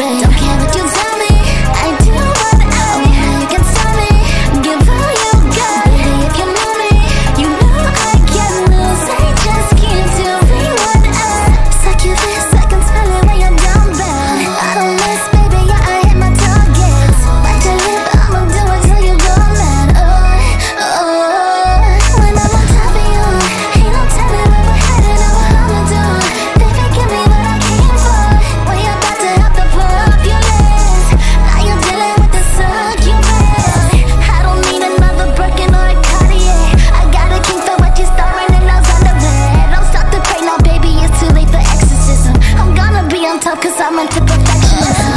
좀 summer to perfection.